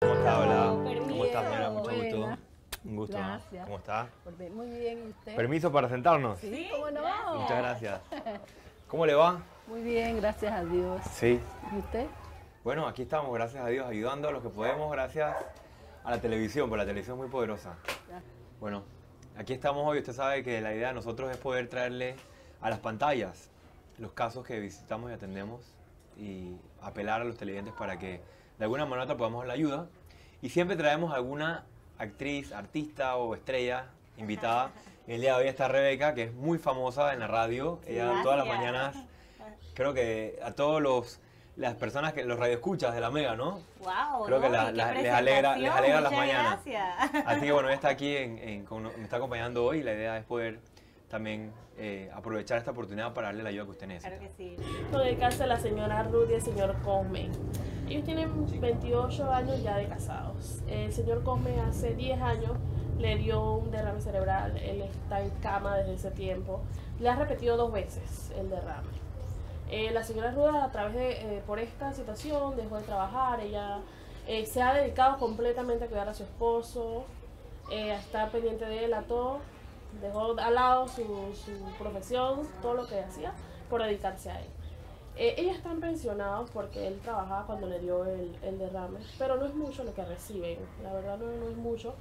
¿Cómo está? Hola. ¿Cómo está, señora? Mucho gusto. Un gusto. Gracias. ¿Cómo está? Muy bien, ¿y usted? Permiso para sentarnos. Sí, ¿cómo no? Muchas gracias. ¿Cómo le va? Muy bien, gracias a Dios. Sí. ¿Y usted? Bueno, aquí estamos, gracias a Dios, ayudando a los que podemos, gracias a la televisión, porque la televisión es muy poderosa. Bueno, aquí estamos hoy. Usted sabe que la idea de nosotros es poder traerle a las pantallas los casos que visitamos y atendemos y apelar a los televidentes para que de alguna manera u otra podamos la ayuda. Y siempre traemos alguna actriz, artista o estrella invitada. El día de hoy está Rebeca, que es muy famosa en la radio. Ella todas las mañanas, creo que a todos los las personas que los radioescuchas de la Mega, ¿no? Wow, Creo que ¿no? la- Y qué la- les alegra- les alegra las mañanas. Gracias. Así que bueno, ella está aquí, en, en- con- me está acompañando hoy la idea es poder también eh, aprovechar esta oportunidad para darle la ayuda que usted necesita. Claro que sí. Con el caso de la señora Ruth y el señor Cosme. Ellos tienen 28 años ya de casados. El señor Cosme hace 10 años le dio un derrame cerebral. Él está en cama desde ese tiempo. Le ha repetido dos veces el derrame. Eh, la señora Ruth a través de, eh, por esta situación, dejó de trabajar. Ella eh, se ha dedicado completamente a cuidar a su esposo, eh, a estar pendiente de él, a todo. Dejó al lado su, su profesión, todo lo que hacía, por dedicarse a él. Eh, ellos están pensionados porque él trabajaba cuando le dio el, el derrame, pero no es mucho lo que reciben, la verdad no, no es mucho.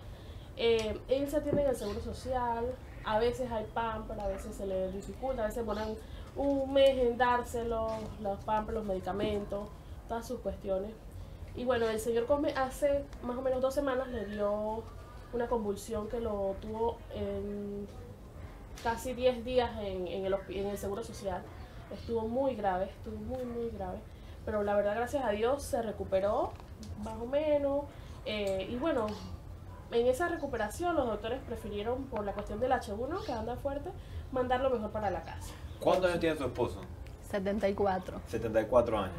Eh, ellos se atienden el seguro social, a veces hay pampers, a veces se les dificulta, a veces ponen un mes en dárselo, los pampers, los medicamentos, todas sus cuestiones. Y bueno, el señor Cosme hace más o menos dos semanas le dio una convulsión que lo tuvo en casi 10 días en, en el, en el Seguro Social. Estuvo muy grave, estuvo muy, muy grave. Pero la verdad, gracias a Dios, se recuperó más o menos. eh, y bueno, en esa recuperación los doctores prefirieron, por la cuestión del H1, que anda fuerte, mandarlo mejor para la casa. ¿Cuántos años tiene su esposo? 74. 74 años.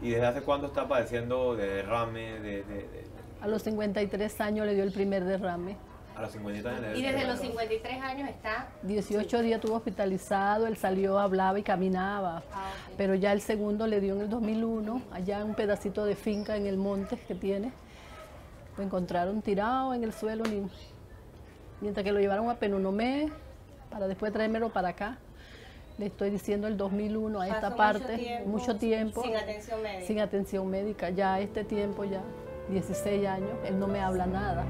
¿Y desde hace cuándo está padeciendo de derrame, de, de- de- A los 53 años le dio el primer derrame. a los 50 años? Y desde de- los 53 años está. 18 días estuvo hospitalizado, él salió, hablaba y caminaba. Ah. Pero ya el segundo le dio en el 2001, allá en un pedacito de finca en el monte que tiene. Lo encontraron tirado en el suelo, ni- mientras que lo llevaron a Penunomé para después traérmelo para acá. Le estoy diciendo el 2001 a esta mucho parte, tiempo mucho tiempo, Sin atención médica. sin atención médica. Ya este tiempo, ya 16 años, él no me habla nada.